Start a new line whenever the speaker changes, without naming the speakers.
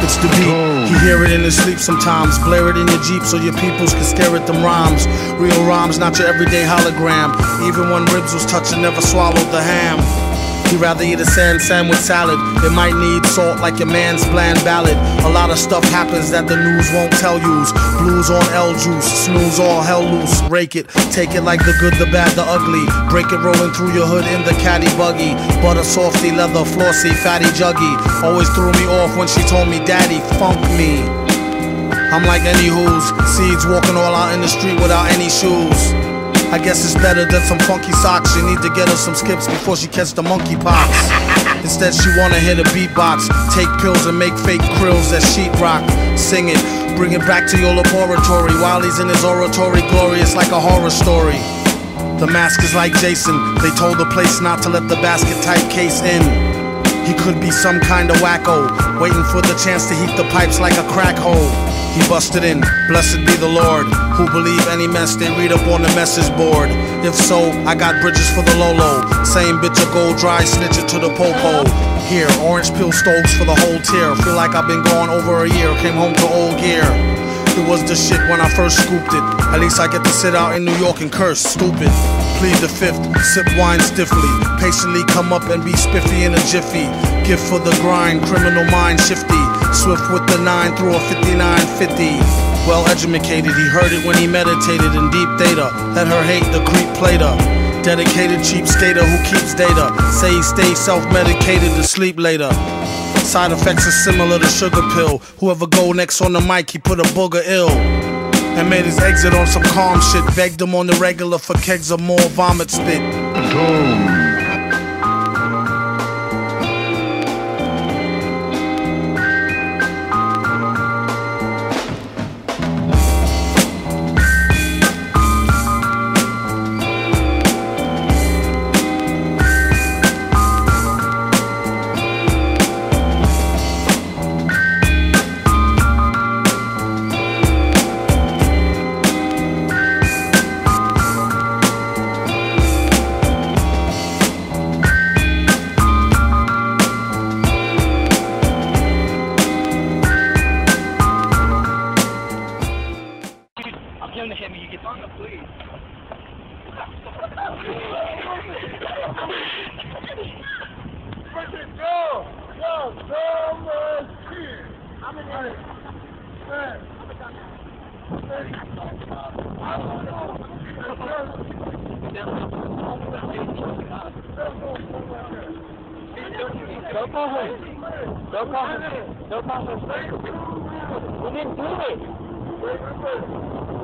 It's the beat. You hear it in his sleep sometimes. Blare it in your Jeep so your peoples can stare at them rhymes. Real rhymes, not your everyday hologram. Even when ribs was touching, never swallowed the ham. He rather eat a sand sandwich salad. It might need salt like your man's bland ballad. A lot of stuff happens that the news won't tell yous. Blues on L juice, snooze all hell loose. Rake it, take it like the good, the bad, the ugly. Break it rolling through your hood in the caddy buggy. Butter softy, leather, flossy, fatty juggy. Always threw me off when she told me, Daddy, funk me. I'm like any who's seeds walking all out in the street without any shoes. I guess it's better than some funky socks. You need to get her some skips before she catch the monkeypox. Instead, she wanna hit a beatbox, take pills and make fake krills that sheetrock. Sing it, bring it back to your laboratory. While he's in his oratory, glorious like a horror story. The mask is like Jason. They told the place not to let the basket type case in. He could be some kind of wacko, waiting for the chance to heat the pipes like a crack hole. He busted in, blessed be the Lord, who believe any mess they read up on the message board. If so, I got bridges for the Lolo. Same bitch will go dry, snitch it to the popo. Here, orange peel stoves for the whole tier. Feel like I've been gone over a year, came home to old gear. It was the shit when I first scooped it. At least I get to sit out in New York and curse, stupid. Plead the fifth, sip wine stiffly. Patiently come up and be spiffy in a jiffy. Gift for the grind, criminal mind shifty. Swift with the nine through a 5950. Well educated, he heard it when he meditated in deep data. Let her hate the creep plater. Dedicated cheap skater who keeps data. Say he stays self medicated to sleep later. Side effects are similar to sugar pill. Whoever go next on the mic, he put a booger ill. And made his exit on some calm shit. Begged him on the regular for kegs of more vomit spit.
Gonna hit me. You get on the please.
Go! Go! So! I'm in there. Man.
Go call him. Go call him. Go call him. We didn't do it.